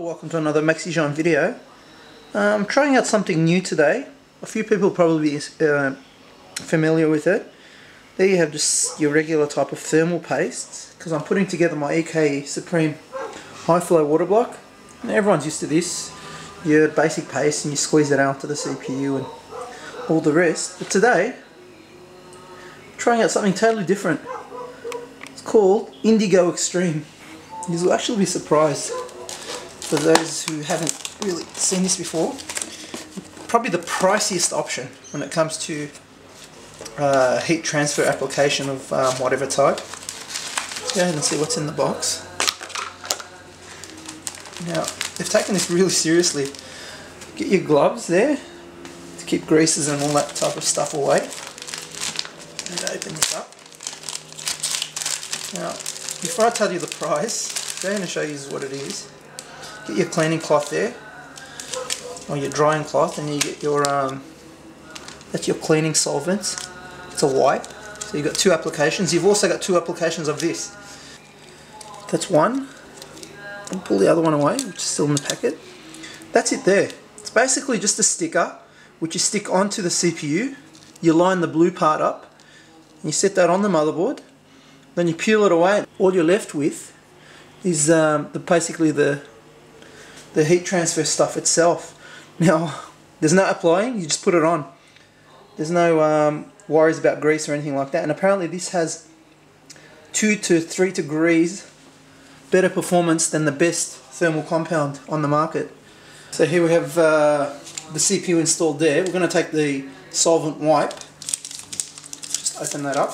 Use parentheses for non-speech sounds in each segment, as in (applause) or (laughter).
welcome to another Maxishine video. Uh, I'm trying out something new today. A few people probably be uh, familiar with it. There you have just your regular type of thermal paste because I'm putting together my EK Supreme high flow water block. Everyone's used to this. Your basic paste and you squeeze it out to the CPU and all the rest. But today, I'm trying out something totally different. It's called Indigo Xtreme. You will actually be surprised for those who haven't really seen this before. Probably the priciest option when it comes to uh, heat transfer application of um, whatever type. Let's go ahead and see what's in the box. Now, they've taken this really seriously. Get your gloves there to keep greases and all that type of stuff away. And open this up. Now, before I tell you the price, I'm going to show you what it is get your cleaning cloth there or your drying cloth and you get your um, that's your cleaning solvents. It's a wipe. So you've got two applications. You've also got two applications of this. That's one. And pull the other one away which is still in the packet. That's it there. It's basically just a sticker which you stick onto the CPU you line the blue part up. And you set that on the motherboard. Then you peel it away. All you're left with is um, the, basically the the heat transfer stuff itself. Now, there's no applying, you just put it on. There's no um, worries about grease or anything like that. And apparently this has 2 to 3 degrees better performance than the best thermal compound on the market. So here we have uh, the CPU installed there. We're going to take the solvent wipe. Just open that up.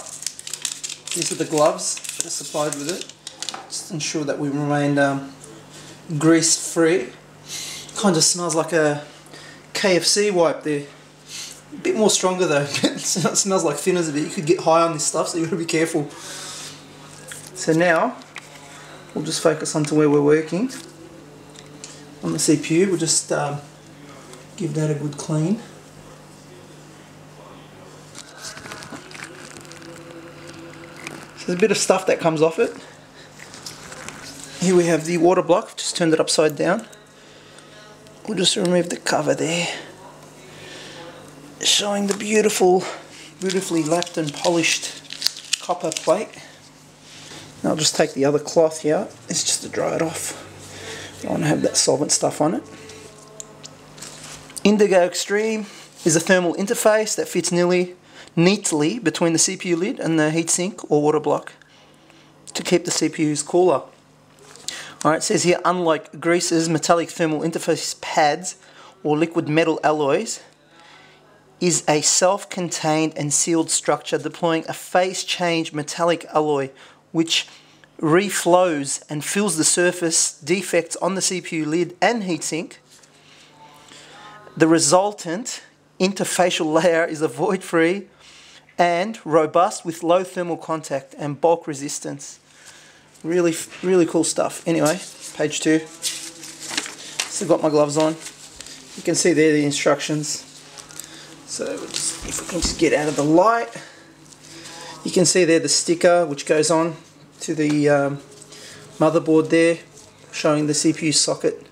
These are the gloves that are supplied with it. Just ensure that we remain um, grease free. Kind of smells like a KFC wipe there. A bit more stronger though. (laughs) it smells like thinners a bit. You could get high on this stuff, so you got to be careful. So now we'll just focus on to where we're working on the CPU. We'll just um, give that a good clean. So there's a bit of stuff that comes off it. Here we have the water block, just turned it upside down. We'll just remove the cover there. Showing the beautiful, beautifully lapped and polished copper plate. Now I'll just take the other cloth here, it's just to dry it off. I want to have that solvent stuff on it. Indigo Xtreme is a thermal interface that fits nearly neatly between the CPU lid and the heatsink or water block to keep the CPUs cooler. Alright, it says here, unlike greases, metallic thermal interface pads, or liquid metal alloys, is a self-contained and sealed structure deploying a phase change metallic alloy which reflows and fills the surface defects on the CPU lid and heatsink. The resultant interfacial layer is void-free and robust with low thermal contact and bulk resistance. Really, really cool stuff. Anyway, page two. Still got my gloves on. You can see there the instructions. So just, if we can just get out of the light, you can see there the sticker which goes on to the um, motherboard there, showing the CPU socket.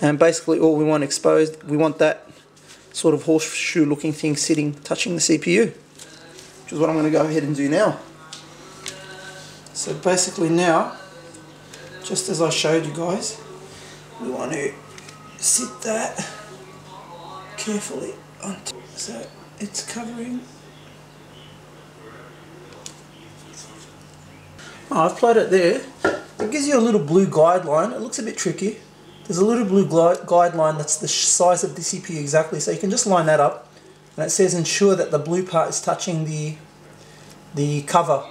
And basically all we want exposed, we want that sort of horseshoe looking thing sitting, touching the CPU. Which is what I'm going to go ahead and do now. So basically now, just as I showed you guys, we want to sit that carefully onto, so it's covering. Oh, I've played it there. It gives you a little blue guideline. It looks a bit tricky. There's a little blue guideline that's the size of the CPU exactly, so you can just line that up. And it says ensure that the blue part is touching the the cover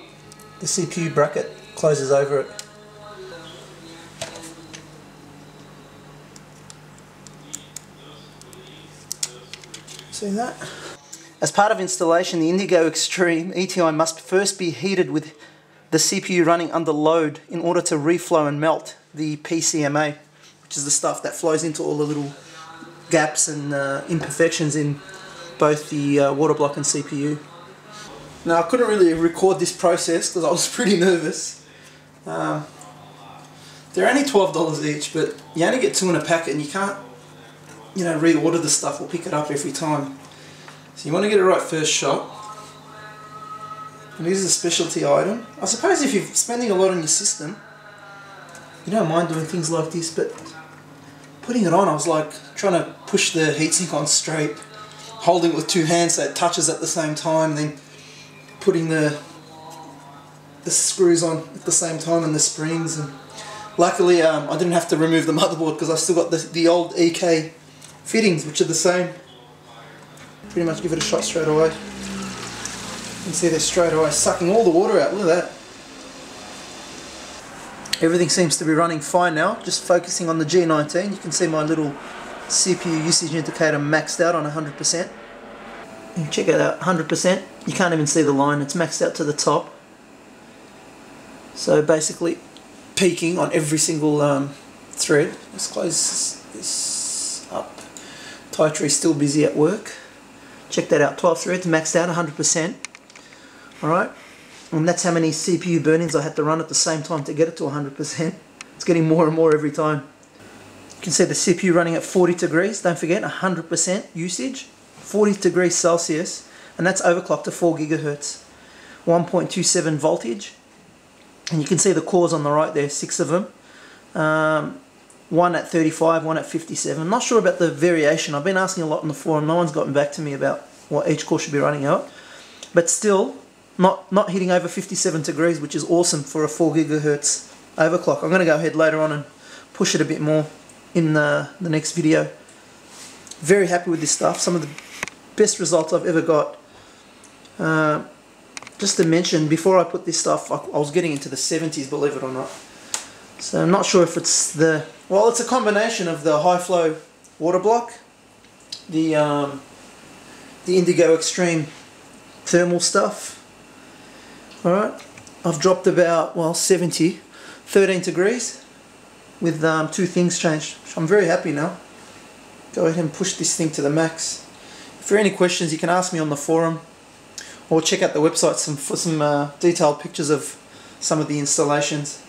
the CPU bracket closes over it. See that? As part of installation, the Indigo Xtreme ETI must first be heated with the CPU running under load in order to reflow and melt the PCMA, which is the stuff that flows into all the little gaps and uh, imperfections in both the uh, water block and CPU. Now I couldn't really record this process because I was (laughs) pretty nervous. Um, They're only $12 each, but you only get two in a packet and you can't, you know, reorder the stuff or pick it up every time. So you want to get it right first shot. And this is a specialty item. I suppose if you're spending a lot on your system, you don't mind doing things like this, but putting it on, I was like trying to push the heatsink on straight, holding it with two hands so it touches at the same time, then putting the the screws on at the same time and the springs and luckily um, I didn't have to remove the (laughs) motherboard because I still got the, the old EK fittings which are the same. Pretty much give it a shot straight away. You can see they're straight away sucking all the water out look at that. Everything seems to be running fine now just focusing on the G19 you can see my little CPU usage indicator maxed out on 100% you check it out 100% you can't even see the line it's maxed out to the top so basically peaking on every single um, thread. Let's close this up. is still busy at work. Check that out, 12 threads, maxed out 100%. Alright, and that's how many CPU burn-ins I had to run at the same time to get it to 100%. It's getting more and more every time. You can see the CPU running at 40 degrees, don't forget 100% usage, 40 degrees Celsius, and that's overclocked to 4 gigahertz. 1.27 voltage, and you can see the cores on the right there, six of them. Um, one at 35, one at 57. I'm not sure about the variation. I've been asking a lot in the forum. No one's gotten back to me about what each core should be running out. But still, not, not hitting over 57 degrees, which is awesome for a 4 gigahertz overclock. I'm going to go ahead later on and push it a bit more in the, the next video. Very happy with this stuff. Some of the best results I've ever got. Uh, just to mention, before I put this stuff, I, I was getting into the 70s, believe it or not. So I'm not sure if it's the, well, it's a combination of the high flow water block, the, um, the Indigo Xtreme thermal stuff. Alright, I've dropped about, well, 70, 13 degrees with um, two things changed. I'm very happy now. Go ahead and push this thing to the max. If there are any questions, you can ask me on the forum or check out the website some, for some uh, detailed pictures of some of the installations.